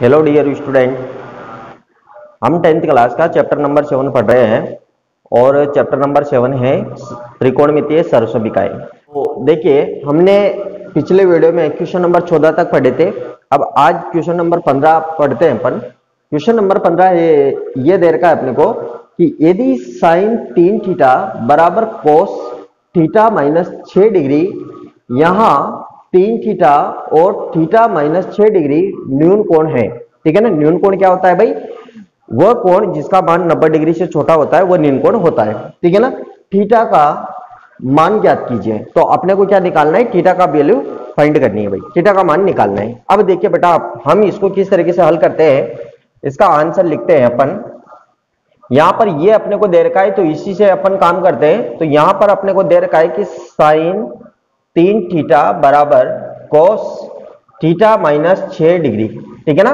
Hello dear student हम tenth class का chapter number seven पढ़ रहे हैं और चैप्टर नंबर सेवन है त्रिकोणमितीय सर्वसभिकाएँ तो देखिए हमने पिछले वीडियो में क्वेश्चन नंबर चौदह तक पढ़े थे। अब आज क्वेश्चन नंबर पंद्रह पढ़ते हैं अपन। क्वेश्चन नंबर पंद्रह ये, ये दे रखा है अपने को कि यदि साइन तीन थीटा बराबर कोस थीटा माइनस छ डिग्री यहाँ तीन थीटा और थीटा माइनस छ डिग्री न्यून कोण है। ठीक है ना? न्यून कोण क्या होता है भाई? वह कोण जिसका मान 90 डिग्री से छोटा होता है, वह न्यून कोण होता है। ठीक है ना? थीटा का मान ज्ञात कीजिए। तो अपने को क्या निकालना है? थीटा का वैल्यू फाइंड करनी है भाई। थीटा का मान निकालना है। अब देखिए बेटा हम इसको किस तरीके से हल करते हैं? इसका आंसर लिखते हैं अपन। यहाँ पर ये अपने को दे रखा है तो इसी से अपन काम करते हैं। तो यहाँ पर अपने को दे रखा है कि साइन तीन थीटा बराबर कोस थीटा माइनस छ डिग्री ठीक है ना?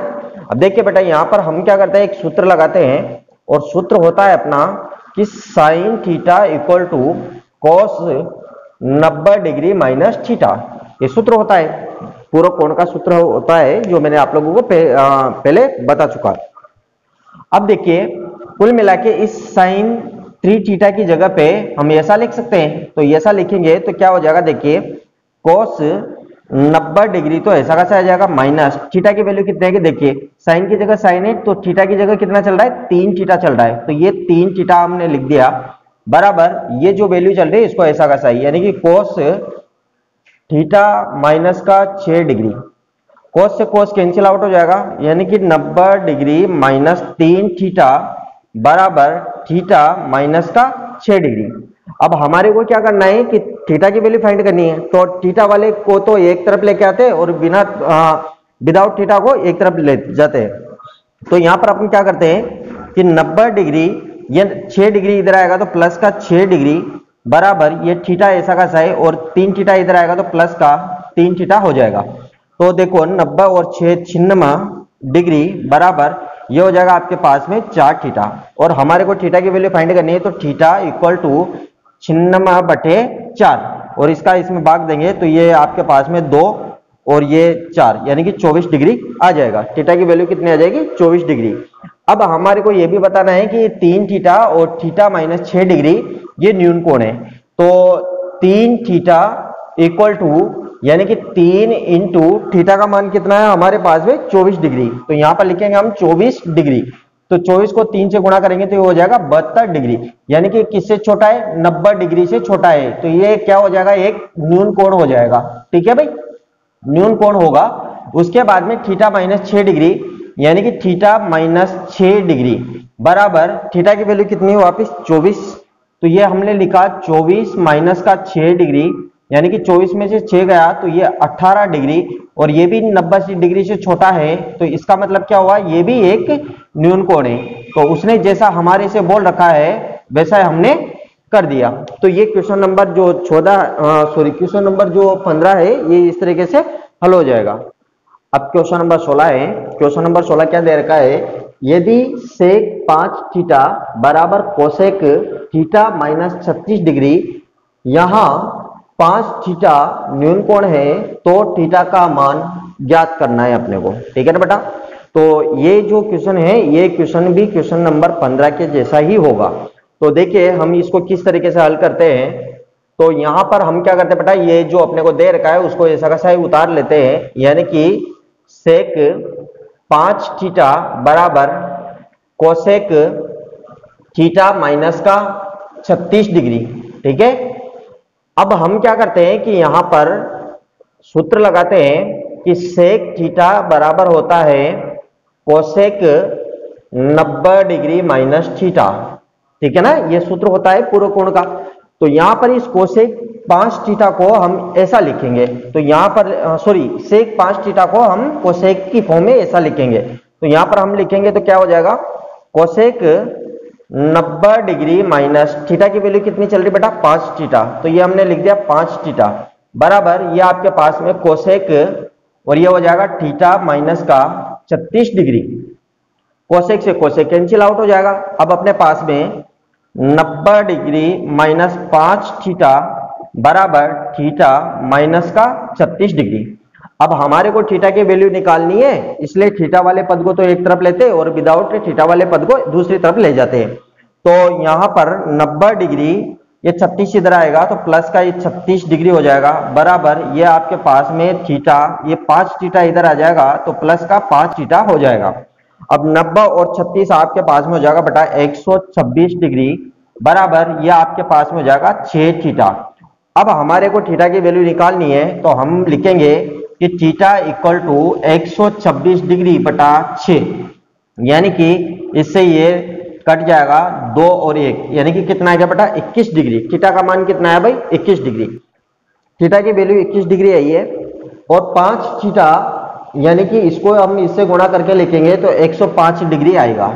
अब देखिए बेटा यहाँ पर हम क्या करते हैं एक सूत्र लगाते हैं और सूत्र होता है अपना कि sine theta equal to cos 90 degree minus theta. ये सूत्र होता है। पूर्व कोण का सूत्र होता है जो मैंने आप लोगों को पे, आ, पहले बता चुका। अब देखिए कुल मिला के इस साइन थ्री थीटा की जगह पे हम ऐसा लिख सकते हैं। तो ऐसा लिखेंगे तो क्या हो जाएगा? देखिए कोस 90 डिग्री तो ऐसा कैसा आ जाएगा? माइनस। थीटा की वैल्यू कितने की देखिए साइन की जगह साइन है तो थीटा की जगह कितना चल रहा है? तीन थीटा चल रहा है। तो ये तीन थीटा हमने लिख दिया। बराबर, ये जो वैल्यू चल रही है, इसको ऐसा कैसा है यानी कि कोस थीटा माइनस का छह डिग्री। कोस से कोस कैंसिल आउट हो जाएगा। यानी कि 90 डिग्री माइनस तीन थीटा बराबर थीटा माइनस का छ डिग्री। अब हमारे को क्या करना है कि थीटा की वैल्यू फाइंड करनी है। तो थीटा वाले को तो एक तरफ़ लेके आते हैं और बिना विदाउट थीटा को एक तरफ़ ले जाते हैं। तो यहाँ पर अपन क्या करते हैं कि 90 डिग्री, ये 6 डिग्री इधर आएगा तो प्लस का 6 डिग्री बराबर ये थीटा ऐसा का सा है और तीन थीटा इधर आएगा तो प्लस का तीन थीटा हो जाएगा। तो देखो 90 और छह छिन्नमा डिग्री बराबर ये हो जाएगा आपके पास में चार थीटा। और हमारे को थीटा की वैल्यू फाइंड करनी है तो थीटा इक्वल टू छिन्नमा बटे चार। और इसका इसमें भाग देंगे तो ये आपके पास में दो और ये चार, यानी कि 24 डिग्री आ जाएगा। थीटा की वैल्यू कितनी आ जाएगी? 24 डिग्री। अब हमारे को ये भी बताना है कि तीन थीटा और थीटा माइनस छ डिग्री, ये न्यून कोण है। तो तीन थीटा इक्वल टू यानी कि तीन इंटू थीटा का मान कितना है हमारे पास में? 24 डिग्री। तो यहाँ पर लिखेंगे हम 24 डिग्री। तो 24 को तीन से गुणा करेंगे तो ये हो जाएगा बहत्तर डिग्री। यानी कि किससे छोटा है? 90 डिग्री से छोटा है। तो ये क्या हो जाएगा? एक न्यून कोण हो जाएगा। ठीक है भाई? न्यून कोण होगा। उसके बाद में थीटा माइनस छ डिग्री, यानी कि थीटा माइनस छ डिग्री बराबर थीटा की वैल्यू कितनी है वापिस? 24 तो ये हमने लिखा 24 माइनस का छह डिग्री। यानी कि 24 में से 6 गया तो ये 18 डिग्री, और ये भी 90 डिग्री से छोटा है तो इसका मतलब क्या हुआ? ये भी एक न्यून कोण है। तो उसने जैसा हमारे से बोल रखा है, वैसा हमने कर दिया। तो ये क्वेश्चन नंबर जो चौदह सॉरी क्वेश्चन नंबर जो पंद्रह है, ये इस तरीके से हल हो जाएगा। अब क्वेश्चन नंबर सोलह है। क्वेश्चन नंबर सोलह क्या दे रखा है? यदि सेक पाँच थीटा बराबर कोसेक थीटा माइनस छत्तीस डिग्री, यहाँ पाँच थीटा न्यून कोण है तो थीटा का मान ज्ञात करना है अपने को। ठीक है ना बेटा? तो ये जो क्वेश्चन है, ये क्वेश्चन भी क्वेश्चन नंबर पंद्रह के जैसा ही होगा। तो देखिए, हम इसको किस तरीके से हल करते हैं? तो यहाँ पर हम क्या करते हैं बेटा, ये जो अपने को दे रखा है, उसको ऐसा कैसा ही उतार लेते हैं। यानी कि सेक पाँच थीटा बराबर कोसेक थीटा माइनस का 36 डिग्री। ठीक है? अब हम क्या करते हैं कि यहाँ पर सूत्र लगाते हैं कि सेक थीटा बराबर होता है कोसेक 90 डिग्री माइनस थीटा। ठीक है ना? ये सूत्र होता है पूर्व कोण का। तो यहाँ पर इस कोसेक पाँच थीटा को हम ऐसा लिखेंगे। तो यहाँ पर सॉरी सेक पाँच थीटा को हम कोसेक की फॉर्म में ऐसा लिखेंगे। तो यहाँ पर हम लिखेंगे तो क्या हो जाएगा? कोसेक 90 डिग्री माइनस थीटा की वैल्यू कितनी चल रही बेटा? पाँच थीटा। तो ये हमने लिख दिया पाँच थीटा। बराबर, ये आपके पास में कोसेक, और ये हो जाएगा थीटा माइनस का 36 डिग्री। कोसेक से कोसेक कैंसिल आउट हो जाएगा। अब अपने पास में 90 डिग्री माइनस पाँच थीटा बराबर थीटा माइनस का 36 डिग्री। अब हमारे को थीटा की वैल्यू निकालनी है, इसलिए थीटा वाले पद को तो एक तरफ़ लेते और विदाउट थीटा वाले पद को दूसरी तरफ़ ले जाते तो यहाँ पर 90 डिग्री, ये 36 इधर आएगा तो प्लस का ये 36 डिग्री हो जाएगा। बराबर, ये आपके पास में थीटा, ये पाँच थीटा इधर आ जाएगा तो प्लस का पाँच थीटा हो जाएगा। अब 90 और 36 आपके पास में हो जाएगा बेटा 126 डिग्री। बराबर, ये आपके पास में हो जाएगा 6 थीटा। अब हमारे को थीटा की वैल्यू निकालनी है तो हम लिखेंगे कि थीटा इक्वल टू 126 डिग्री बटा 6 यानी कि इससे ये कट जाएगा दो और एक। यानी कि कितना आएगा बेटा 21 डिग्री। थीटा का मान कितना है भाई? 21 डिग्री। थीटा की वैल्यू 21 डिग्री आई है और पाँच थीटा, यानी कि इसको हम इससे गुणा करके लिखेंगे तो 105 डिग्री आएगा।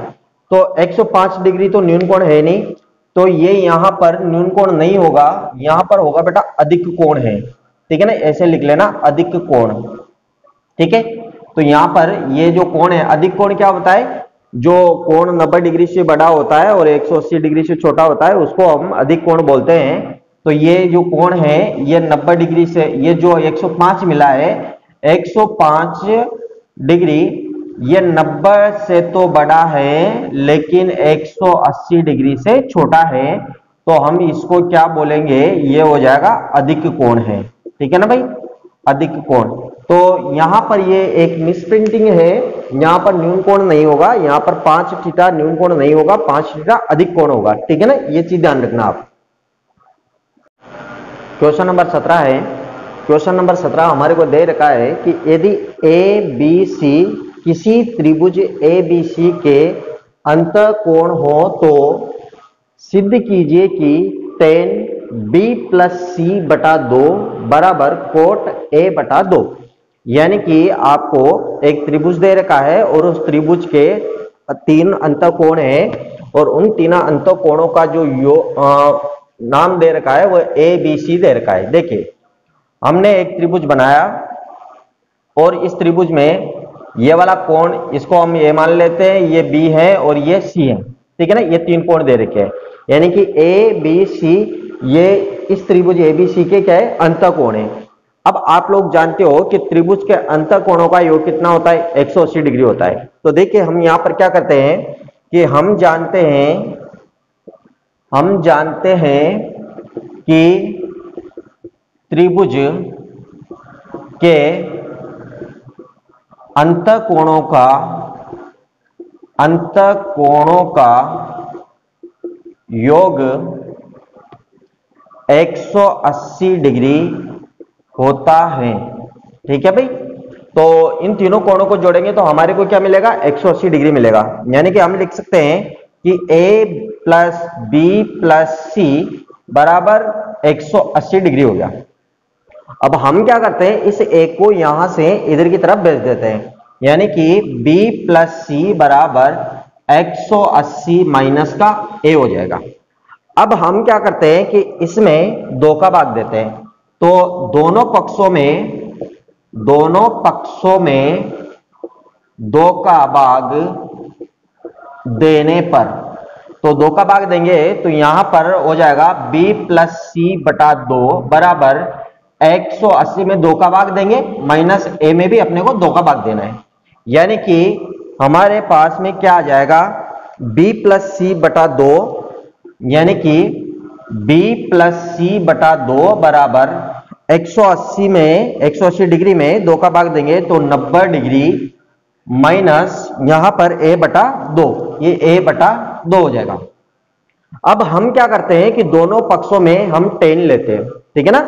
तो 105 डिग्री तो न्यून कोण है नहीं। तो ये यहाँ पर न्यून कोण नहीं होगा। यहाँ पर होगा बेटा अधिक कोण है। ठीक है ना? ऐसे लिख लेना अधिक कोण। ठीक है? तो यहाँ पर ये जो कोण है, अधिक कोण क्या होता है? जो कोण 90 डिग्री से बड़ा होता है और 180 डिग्री से छोटा होता है, उसको हम अधिक कोण बोलते हैं। तो ये जो कोण है, ये 90 डिग्री से, ये जो 105 मिला है 105 डिग्री, ये 90 से तो बड़ा है, लेकिन 180 डिग्री से छोटा है। तो हम इसको क्या बोलेंगे? ये हो जाएगा अधिक कोण है। ठीक है ना भाई? अधिक कोण। तो यहाँ पर ये एक मिसप्रिंटिंग है। यहाँ पर न्यून कोण नहीं होगा। यहाँ पर पाँच थीटा न्यून कोण नहीं होगा। पाँच थीटा अधिक कोण होगा। ठीक है ना? ये चीज़ ध्यान रखना आप। क्वेश्चन नंबर सत्रह है। क्वेश्चन नंबर सत्रह हमारे को दे रखा है कि यदि ए बी सी किसी त्रिभुज ए बी सी के अंत कोण हो तो सिद्ध कीजिए कि टेन बी प्लस सी बटा दो बराबर कोट ए बटा दो। यानी कि आपको एक त्रिभुज दे रखा है और उस त्रिभुज के तीन अंत कोण है और उन तीन अंत कोणों का जो यो आ, नाम दे रखा है वो ए बी सी दे रखा है। देखिए हमने एक त्रिभुज बनाया और इस त्रिभुज में ये वाला कोण इसको हम ये मान लेते हैं ये बी है और ये सी है। ठीक है ना? ये तीन कोण दे रखे हैं। यानी कि ए बी सी ये इस त्रिभुज ए बी सी के क्या है? अंत कोण है। अब आप लोग जानते हो कि त्रिभुज के अंत कोणों का योग कितना होता है? 180 डिग्री होता है। तो देखिए, हम यहाँ पर क्या करते हैं कि हम जानते हैं, हम जानते हैं कि त्रिभुज के अंत कोणों का अंत कोणों का योग 180 डिग्री होता है। ठीक है भाई? तो इन तीनों कोणों को जोड़ेंगे तो हमारे को क्या मिलेगा? 180 डिग्री मिलेगा। यानी कि हम लिख सकते हैं कि a plus B plus C बराबर 180 डिग्री हो गया। अब हम क्या करते हैं? इस a को यहाँ से इधर की तरफ़ भेज देते हैं। यानी कि b प्लस सी बराबर 180 माइनस का ए हो जाएगा। अब हम क्या करते हैं कि इसमें दो का भाग देते हैं। तो दोनों पक्षों में, दोनों पक्षों में दो का भाग देने पर तो दो का भाग देंगे तो यहाँ पर हो जाएगा b प्लस सी बटा दो बराबर 180 में दो का भाग देंगे, माइनस ए में भी अपने को दो का भाग देना है। यानी कि हमारे पास में क्या आ जाएगा? B प्लस सी बटा दो, यानी कि b प्लस सी बटा दो बराबर 180 में 180 डिग्री में दो का भाग देंगे तो 90 डिग्री माइनस यहाँ पर a बटा दो, ये a बटा दो हो जाएगा। अब हम क्या करते हैं कि दोनों पक्षों में हम टेन लेते हैं, ठीक है ना?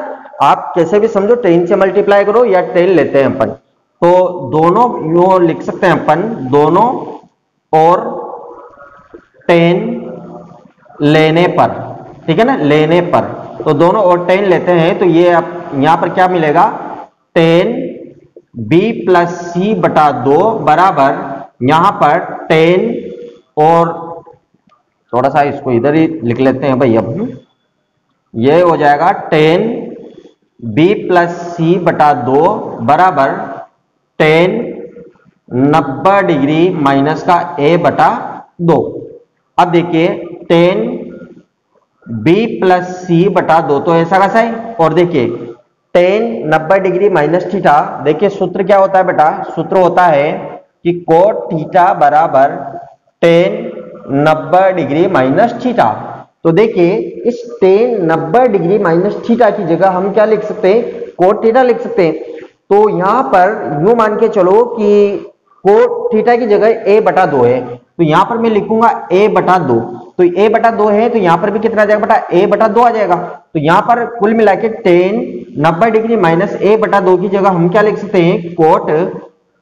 आप कैसे भी समझो टेन से मल्टीप्लाई करो या टेन लेते हैं अपन। तो दोनों यू लिख सकते हैं अपन, दोनों और टेन लेने पर, ठीक है ना? लेने पर। तो दोनों और टेन लेते हैं तो ये आप, यहाँ पर क्या मिलेगा? टेन बी प्लस सी बटा दो बराबर, यहाँ पर टेन और थोड़ा सा इसको इधर ही लिख लेते हैं भाई अब। ये हो जाएगा टेन बी प्लस सी बटा दो बराबर टेन नब्बे डिग्री माइनस का ए बटा दो। अब देखिए टेन बी प्लस सी बटा दो तो ऐसा कैसा है? और देखिए टेन नब्बे डिग्री माइनस थीटा, देखिए सूत्र क्या होता है बेटा? सूत्र होता है कि कोट थीटा बराबर टेन नब्बे डिग्री माइनस थीटा। तो देखिए, इस टेन नब्बे डिग्री माइनस थीटा की जगह हम क्या लिख सकते हैं? कोट थीटा लिख सकते हैं। तो यहाँ पर यू मान के चलो कि कोट थीटा की जगह ए बटा दो है तो यहाँ पर मैं लिखूँगा ए बटा दो। तो ए बटा दो है तो यहाँ पर भी कितना आ जाएगा बटा? ए बटा दो आ जाएगा। तो यहाँ पर कुल मिला के टेन नब्बे डिग्री माइनस ए बटा दो की जगह हम क्या लिख सकते हैं? कोट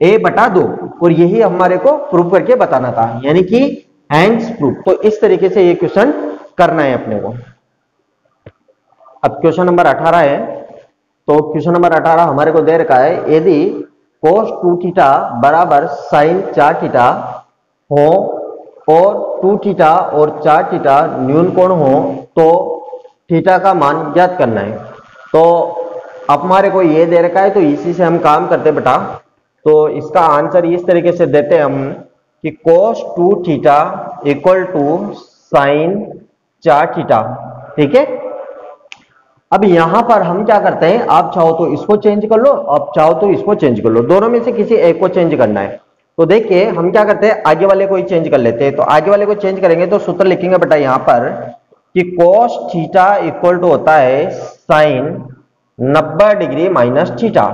ए बटा दो। और यही हमारे को प्रूफ करके बताना था, यानी कि हैंड्स प्रूफ तो इस तरीके से ये क्वेश्चन करना है अपने को। अब क्वेश्चन नंबर अठारह है। तो क्वेश्चन नंबर अठारह हमारे को दे रखा है, यदि कोस टू थीटा बराबर साइन चार थीटा हो और टू थीटा और चार थीटा न्यून कोण हो तो थीटा का मान ज्ञात करना है। तो अब हमारे को ये दे रखा है तो इसी से हम काम करते बेटा। तो इसका आंसर इस तरीके से देते हैं हम कि cos two theta equal to sine चार थीटा ठीक है? अब यहाँ पर हम क्या करते हैं, आप चाहो तो इसको चेंज कर लो, आप चाहो तो इसको चेंज कर लो। दोनों में से किसी एक को चेंज करना है। तो देखिए, हम क्या करते हैं, आगे वाले को ही चेंज कर लेते हैं। तो आगे वाले को चेंज करेंगे तो सूत्र लिखेंगे, बेटा, यहाँ पर कि cos थीटा इक्वल टू होता है साइन 90 डिग्री माइनस थीटा।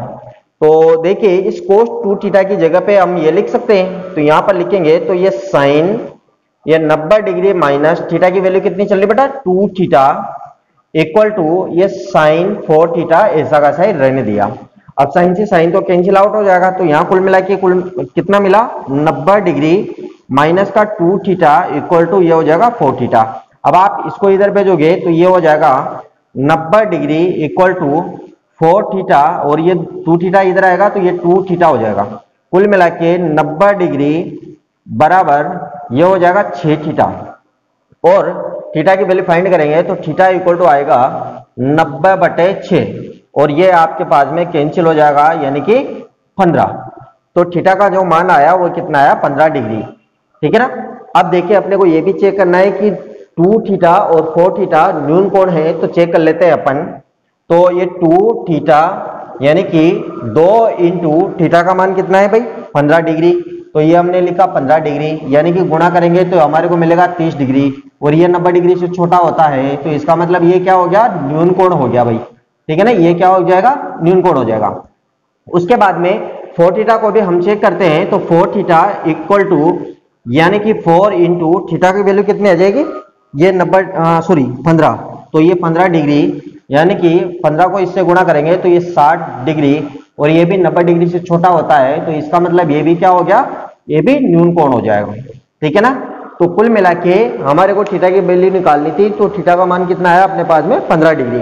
तो देखिए, इस cos टू थीटा की जगह पे हम ये लिख सकते हैं। तो यहाँ पर लिखेंगे तो ये साइन ये 90 डिग्री माइनस थीटा की वैल्यू कितनी चल रही बेटा? Two theta. इक्वल टू ये साइन फोर थीटा ऐसा का साइन रहने दिया। अब साइन से साइन तो कैंसिल आउट हो जाएगा तो यहाँ कुल मिला के कुल कितना मिला? 90 डिग्री माइनस का टू थीटा इक्वल टू ये हो जाएगा फोर थीटा अब आप इसको इधर भेजोगे तो ये हो जाएगा 90 degree equal to four theta और ये टू थीटा इधर आएगा तो ये टू थीटा हो जाएगा। कुल मिला के नब्बे डिग्री बराबर ये हो जाएगा छह थीटा और थीटा की वैल्यू फाइंड करेंगे तो थीटा इक्वल टू आएगा नब्बे बटे छ और ये आपके पास में कैंसिल हो जाएगा, यानी कि पंद्रह। तो थीटा का जो मान आया, वो कितना आया? पंद्रह डिग्री। ठीक है ना? अब देखिए, अपने को ये भी चेक करना है कि टू थीटा और फोर थीटा न्यून कोण है तो चेक कर लेते हैं अपन। तो ये टू थीटा, यानी कि दो इंटू थीटा का मान कितना है भाई? पंद्रह डिग्री। तो ये हमने लिखा 15 डिग्री, यानी कि गुणा करेंगे तो हमारे को मिलेगा 30 डिग्री, और ये 90 डिग्री से छोटा होता है तो इसका मतलब ये क्या हो गया? न्यून कोण हो गया भाई। ठीक है ना? ये क्या हो जाएगा? न्यून कोण हो जाएगा। उसके बाद में फोर थीटा को भी हम चेक करते हैं तो फोर थीटा इक्वल टू यानी कि फोर इंटू थीटा की वैल्यू कितनी आ जाएगी? ये नब्बे सॉरी पंद्रह। तो ये पंद्रह डिग्री, यानी कि पंद्रह को इससे गुणा करेंगे तो ये साठ डिग्री, और ये भी नब्बे डिग्री से छोटा होता है तो इसका मतलब ये भी क्या हो गया? ये भी न्यून कोण हो जाएगा। ठीक है ना? तो कुल मिला के हमारे को थीटा की वैल्यू निकालनी थी तो थीटा का मान कितना है अपने पास में? पंद्रह डिग्री।